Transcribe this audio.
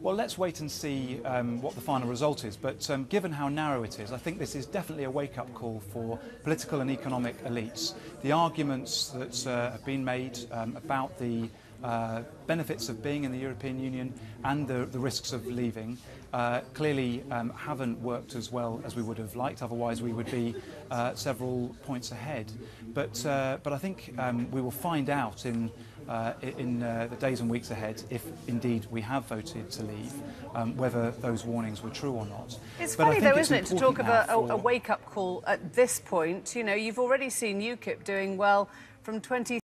Well, let's wait and see um, what the final result is. But um, given how narrow it is, I think this is definitely a wake-up call for political and economic elites. The arguments that uh, have been made um, about the uh, benefits of being in the European Union and the, the risks of leaving uh, clearly um, haven't worked as well as we would have liked. Otherwise, we would be uh, several points ahead. But, uh, but I think um, we will find out in, uh, in uh, the days and weeks ahead if indeed we have voted to leave, um, whether those warnings were true or not. It's But funny though, it's isn't it, to talk of a, a, a wake-up call at this point. You know, you've already seen UKIP doing well from 20